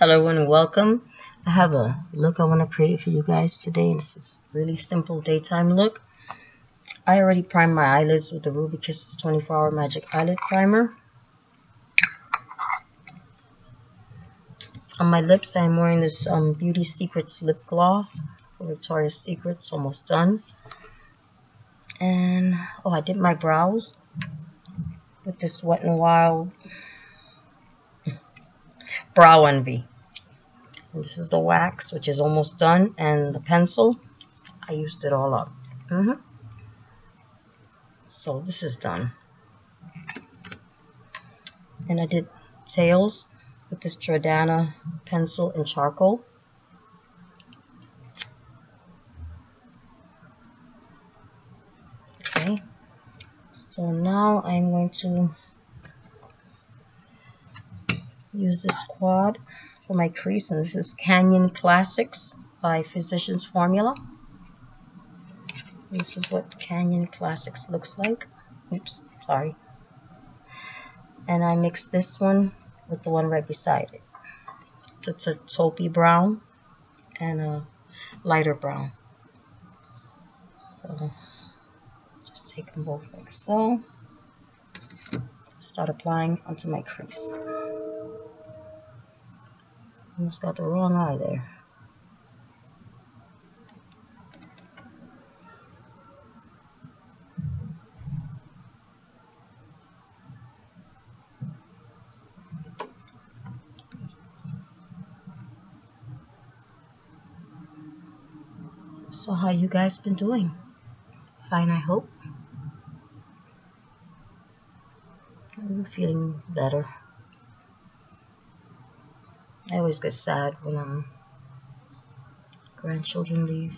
Hello and welcome. I have a look I want to create for you guys today. And this is really simple daytime look. I already primed my eyelids with the Ruby Kisses 24 Hour Magic Eyelid Primer. On my lips, I'm wearing this um, Beauty Secrets lip gloss Victoria's Secrets, almost done. And, oh, I did my brows with this Wet n Wild Brow Envy. And this is the wax, which is almost done, and the pencil. I used it all up. Mm -hmm. So this is done. And I did tails with this Jordana pencil and charcoal. Okay, so now I'm going to use this quad for my crease and this is Canyon Classics by Physicians Formula. This is what Canyon Classics looks like. Oops, sorry. And I mix this one with the one right beside it. So it's a taupey brown and a lighter brown. So just take them both like so. Start applying onto my crease. Almost got the wrong eye there. So how you guys been doing? Fine, I hope. I'm feeling better. I always get sad when um grandchildren leave.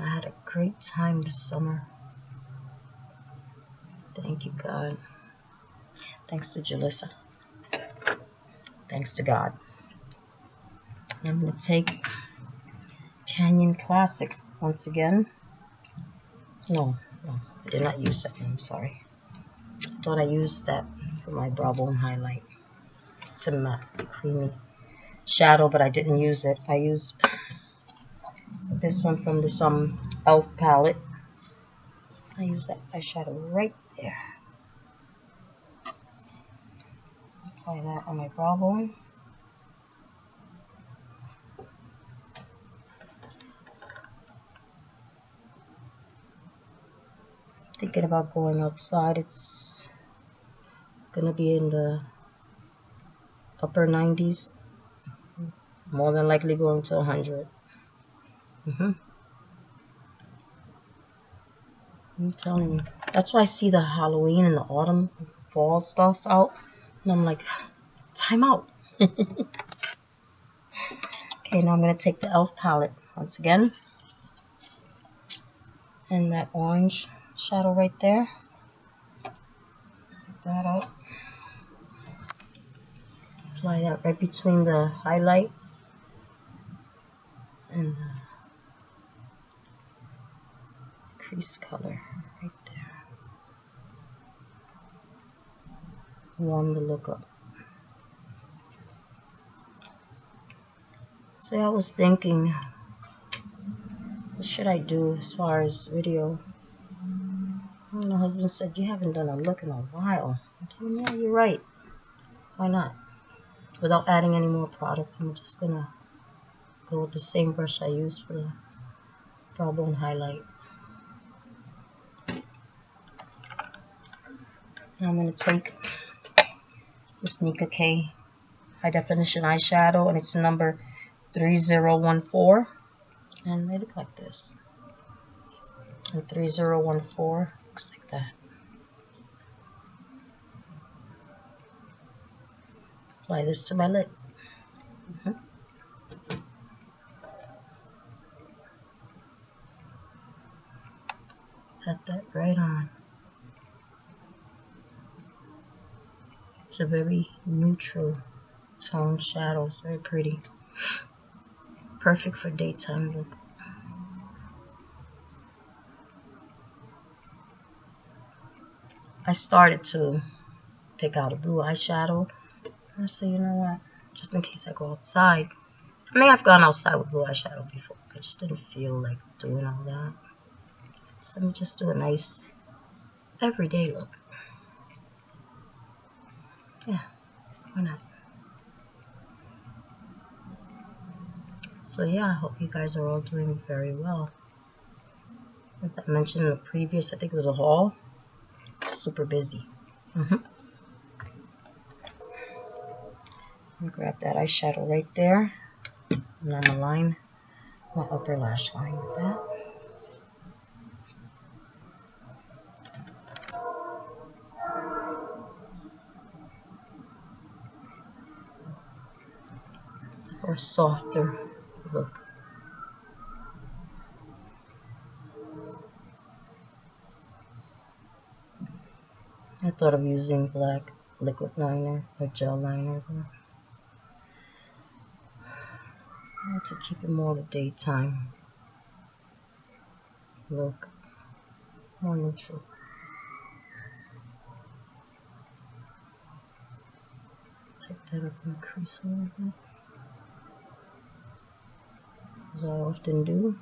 I had a great time this summer. Thank you, God. Thanks to Jalissa. Thanks to God. I'm going to take Canyon Classics once again. No, no, I did not use that. I'm sorry. I thought I used that for my brow bone highlight some creamy shadow, but I didn't use it. I used this one from this um e.l.f. palette. I use that eyeshadow right there. Apply that on my brow bone. Thinking about going outside. It's gonna be in the upper 90s more than likely going to 100 mm -hmm. I'm telling you. That's why I see the Halloween and the autumn fall stuff out and I'm like time out. Okay now I'm gonna take the e.l.f. palette once again. And that orange shadow right there. That out that right between the highlight and the crease color right there. Warm the look up. So I was thinking, what should I do as far as video? my husband said, you haven't done a look in a while. I told him, yeah, you're right. Why not? Without adding any more product I'm just gonna go with the same brush I used for the brow bone highlight. Now I'm gonna take this Nicka K high definition eyeshadow and it's number 3014 and they look like this. And 3014 looks like that apply this to my lid. Mm -hmm. That right on. It's a very neutral tone shadow. It's very pretty. Perfect for daytime look. I started to pick out a blue eyeshadow I said, you know what? Just in case I go outside. I mean, I've gone outside with blue eyeshadow before. I just didn't feel like doing all that. So let me just do a nice everyday look. Yeah, why not? So yeah, I hope you guys are all doing very well. As I mentioned in the previous, I think it was a haul, super busy. Mm -hmm. Grab that eyeshadow right there. And then align my upper lash line with that. Or softer look. I thought of using black liquid liner or gel liner. To keep it more the daytime look, more neutral. Take that up and crease a little bit, as I often do.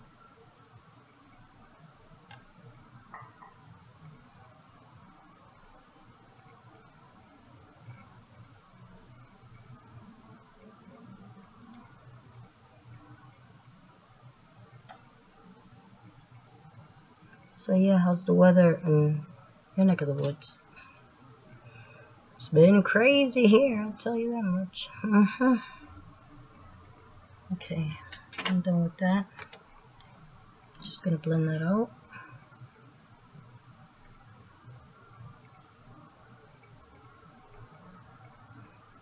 So yeah, how's the weather in your neck of the woods? It's been crazy here, I'll tell you that much. -huh. Okay, I'm done with that. Just gonna blend that out.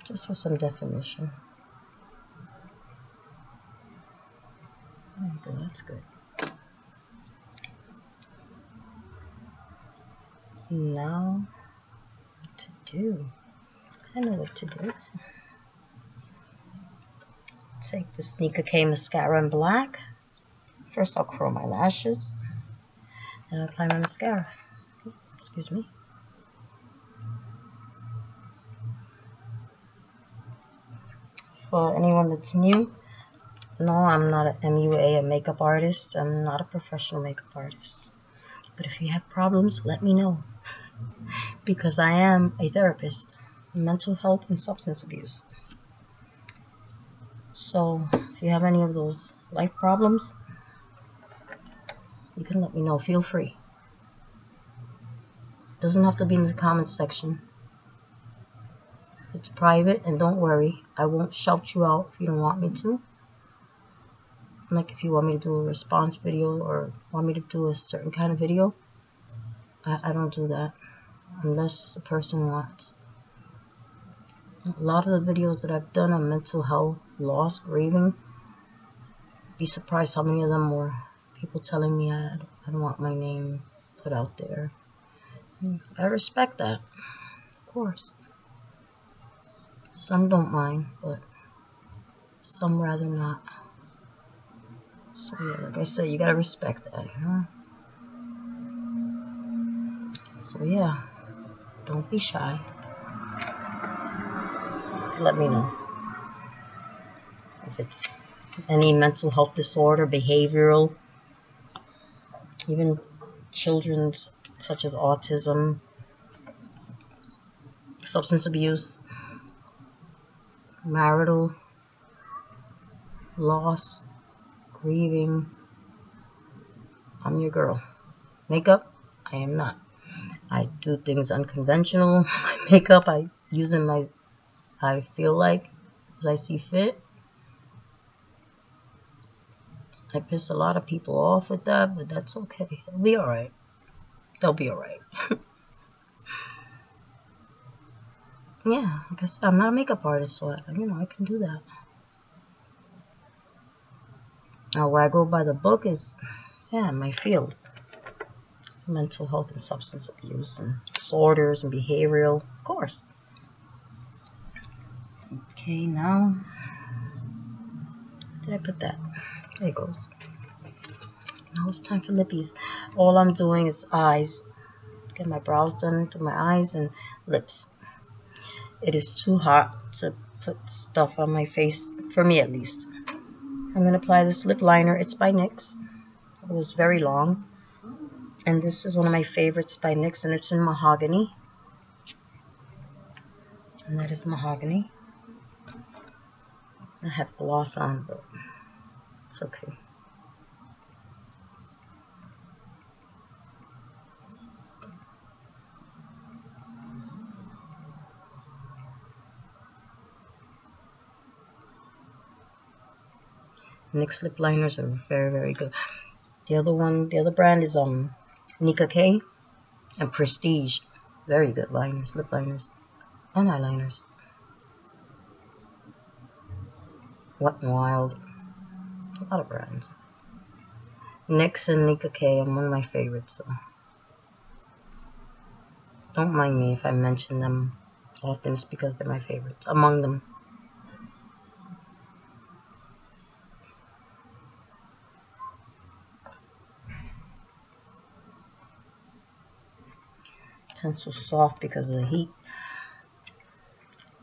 Just for some definition. Go, that's good. Now what to do. I know what to do. Take the Nicka K mascara in black. First I'll curl my lashes. Then I'll apply my mascara. Excuse me. For anyone that's new, no, I'm not an MUA, a makeup artist. I'm not a professional makeup artist. But if you have problems, let me know because I am a therapist in mental health and substance abuse. So if you have any of those life problems, you can let me know. Feel free. Doesn't have to be in the comments section. It's private and don't worry. I won't shout you out if you don't want me to. Like if you want me to do a response video or want me to do a certain kind of video, I, I don't do that unless the person wants. A lot of the videos that I've done on mental health, loss, grieving, be surprised how many of them were people telling me I, I don't want my name put out there. I respect that, of course. Some don't mind, but some rather not. So yeah, like I said, you gotta respect that, know? So yeah. Don't be shy. Let me know. If it's any mental health disorder, behavioral, even children's such as autism, substance abuse, marital loss, grieving. I'm your girl. Makeup, I am not. I do things unconventional. My makeup, I use them as I feel like, as I see fit. I piss a lot of people off with that, but that's okay. It'll be alright. They'll be alright. yeah, I guess I'm not a makeup artist, so I, you know, I can do that. Now, where I go by the book is, yeah, my field mental health and substance abuse and disorders and behavioral, of course. Okay, now, did I put that? There it goes. Now it's time for lippies. All I'm doing is eyes. Get my brows done to my eyes and lips. It is too hot to put stuff on my face, for me at least. I'm going to apply this lip liner. It's by NYX. It was very long. And this is one of my favorites by NYX, and it's in mahogany. And that is mahogany. I have gloss on, but it's okay. NYX lip liners are very, very good. The other one, the other brand is um Nicka K and Prestige. Very good liners, lip liners, and eyeliners. Wet n Wild. A lot of brands. NYX and Nicka K are one of my favorites. So. Don't mind me if I mention them often. It's because they're my favorites. Among them. Pencil soft because of the heat.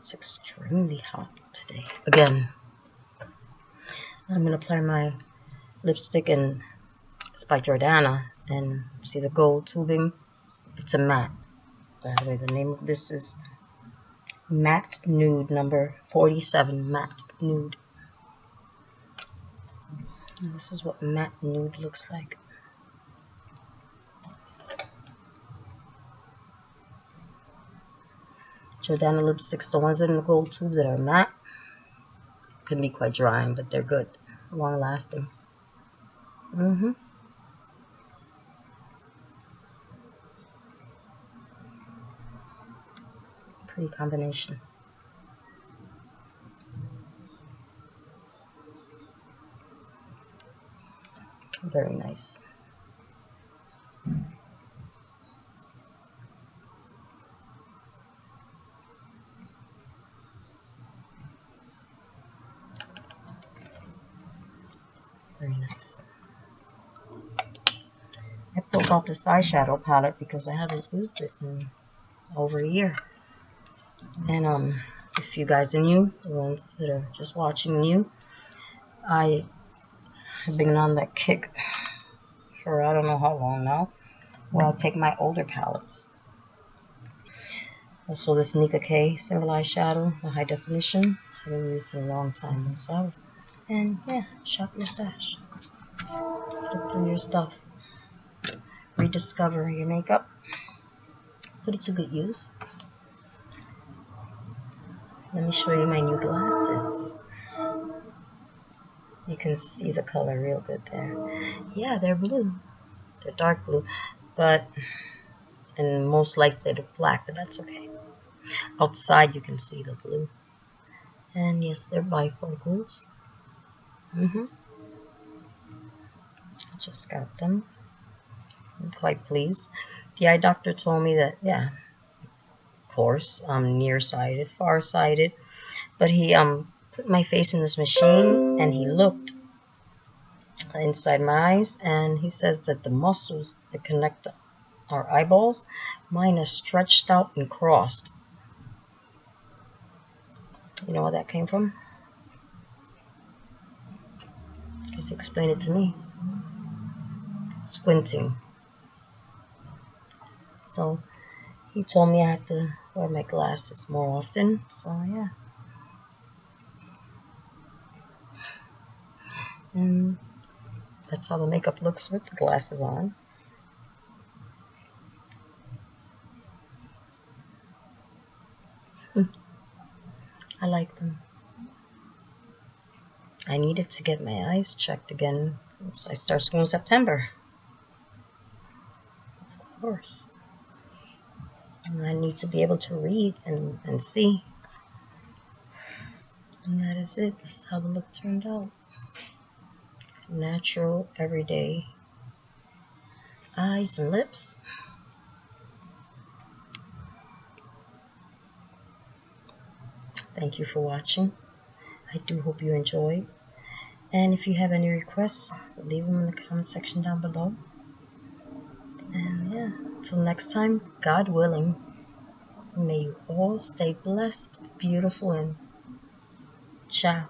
It's extremely hot today. Again, I'm going to apply my lipstick and it's by Jordana and see the gold tubing. It's a matte. By the way, the name of this is Matte Nude number 47 Matte Nude. And this is what matte nude looks like. Jordana lipsticks, the ones in the gold tube that are matte, can be quite drying, but they're good, long lasting. Mm-hmm. Pretty combination. Very nice. Very nice. I pulled out this eyeshadow palette because I haven't used it in over a year. And um, if you guys are new, the ones that are just watching new, I have been on that kick for I don't know how long now. Well, I'll take my older palettes. Also this Nicka K single eyeshadow, the high definition. I haven't used in a long time. So and yeah, shop your stash. Look through your stuff. Rediscover your makeup. Put it to good use. Let me show you my new glasses. You can see the color real good there. Yeah, they're blue. They're dark blue. But, and most lights they look black, but that's okay. Outside you can see the blue. And yes, they're bifocals. Mm-hmm. Just got them. I'm quite pleased. The eye doctor told me that, yeah, of course, I'm nearsighted, farsighted. But he um put my face in this machine and he looked inside my eyes and he says that the muscles that connect our eyeballs, mine is stretched out and crossed. You know where that came from? Just explain it to me. Squinting. So he told me I have to wear my glasses more often. So yeah. And that's how the makeup looks with the glasses on. Hmm. I like them. I needed to get my eyes checked again. So I start school in September. Of course. And I need to be able to read and, and see. And that is it. This is how the look turned out. Natural, everyday eyes and lips. Thank you for watching. I do hope you enjoyed. And if you have any requests, leave them in the comment section down below. And yeah, until next time, God willing, may you all stay blessed, beautiful, and Ciao.